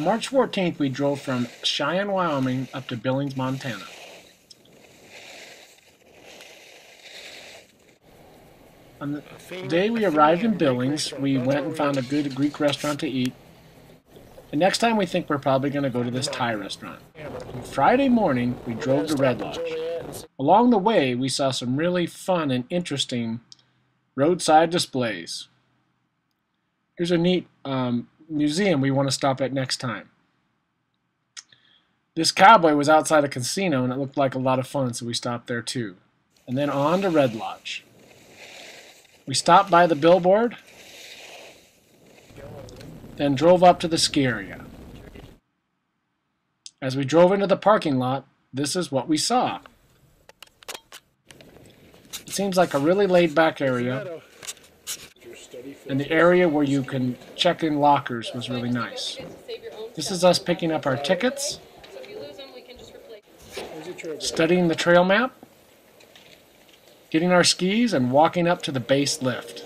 On March 14th, we drove from Cheyenne, Wyoming up to Billings, Montana. On the day we arrived in Billings, we went and found a good Greek restaurant to eat. The next time we think we're probably going to go to this Thai restaurant. On Friday morning, we drove to Red Lodge. Along the way, we saw some really fun and interesting roadside displays. Here's a neat um, museum we want to stop at next time. This cowboy was outside a casino and it looked like a lot of fun, so we stopped there too. And then on to Red Lodge. We stopped by the billboard, then drove up to the ski area. As we drove into the parking lot, this is what we saw. It seems like a really laid back area, and the area where you can check in lockers was really nice. This is us picking up our tickets, studying the trail map, getting our skis, and walking up to the base lift.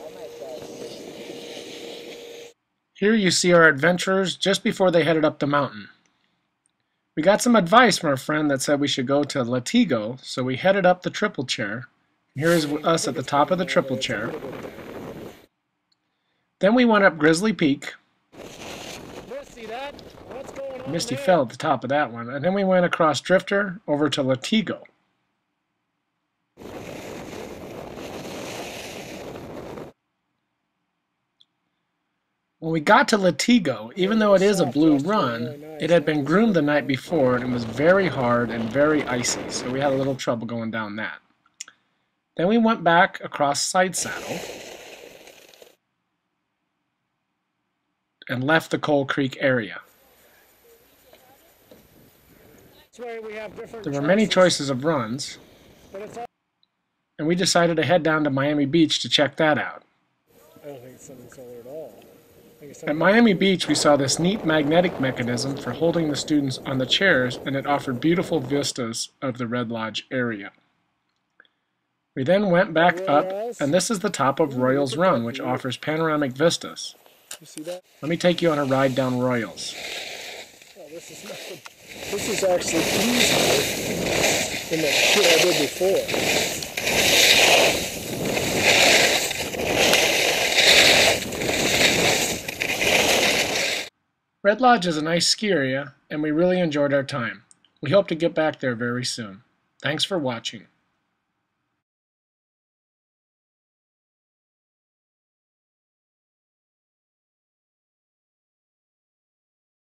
Here you see our adventurers just before they headed up the mountain. We got some advice from a friend that said we should go to Latigo, so we headed up the triple chair. Here is us at the top of the triple chair. Then we went up Grizzly Peak. Misty fell at the top of that one. And then we went across Drifter over to Latigo. When we got to Latigo, even though it is a blue run, it had been groomed the night before and it was very hard and very icy, so we had a little trouble going down that. Then we went back across Side Saddle and left the Coal Creek area. There were many choices of runs, and we decided to head down to Miami Beach to check that out. I don't think it's something solar at all. At Miami Beach, we saw this neat magnetic mechanism for holding the students on the chairs, and it offered beautiful vistas of the Red Lodge area. We then went back up, and this is the top of Royals Run, which offers panoramic vistas. You see that? Let me take you on a ride down Royals. Oh, this is nothing. This is actually easier than that shit I did before. Red Lodge is a nice ski area, and we really enjoyed our time. We hope to get back there very soon. Thanks for watching.